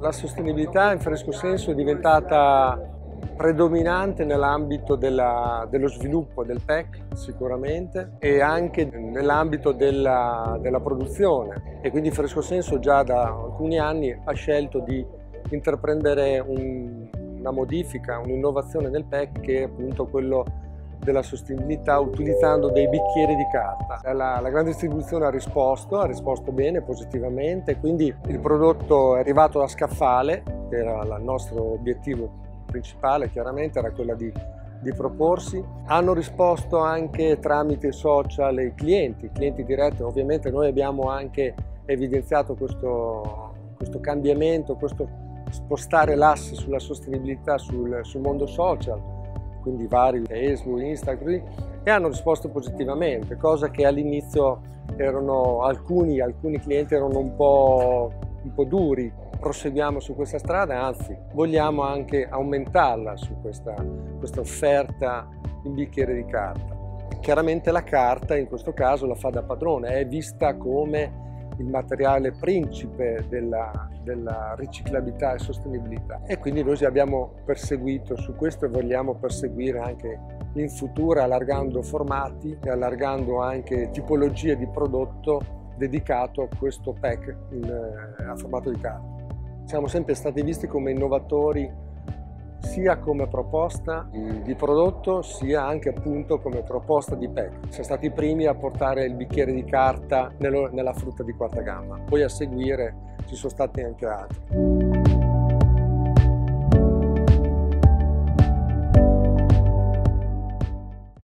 la sostenibilità in fresco senso è diventata predominante nell'ambito dello sviluppo del PEC sicuramente e anche nell'ambito della, della, produzione. E quindi Fresco Senso già da alcuni anni ha scelto di intraprendere un, una modifica, un'innovazione nel PEC che è appunto quello della sostenibilità utilizzando dei bicchieri di carta. La, la, grande distribuzione ha risposto, ha risposto bene, positivamente, quindi il prodotto è arrivato a scaffale, che era il nostro obiettivo principale chiaramente, era quella di, di proporsi. Hanno risposto anche tramite social i clienti, i clienti diretti, ovviamente noi abbiamo anche evidenziato questo, questo cambiamento, questo spostare l'asse sulla sostenibilità sul, sul mondo social, quindi vari Facebook, Instagram, e hanno risposto positivamente, cosa che all'inizio erano alcuni, alcuni clienti erano un po', un po' duri. Proseguiamo su questa strada, anzi vogliamo anche aumentarla su questa, questa offerta in bicchiere di carta. Chiaramente la carta in questo caso la fa da padrone, è vista come il materiale principe della, della riciclabilità e sostenibilità e quindi noi abbiamo perseguito su questo e vogliamo perseguire anche in futuro allargando formati e allargando anche tipologie di prodotto dedicato a questo pack in, eh, a formato di carta. Siamo sempre stati visti come innovatori sia come proposta di prodotto sia anche appunto come proposta di pack. Siamo stati i primi a portare il bicchiere di carta nella frutta di quarta gamma, poi a seguire ci sono stati anche altri.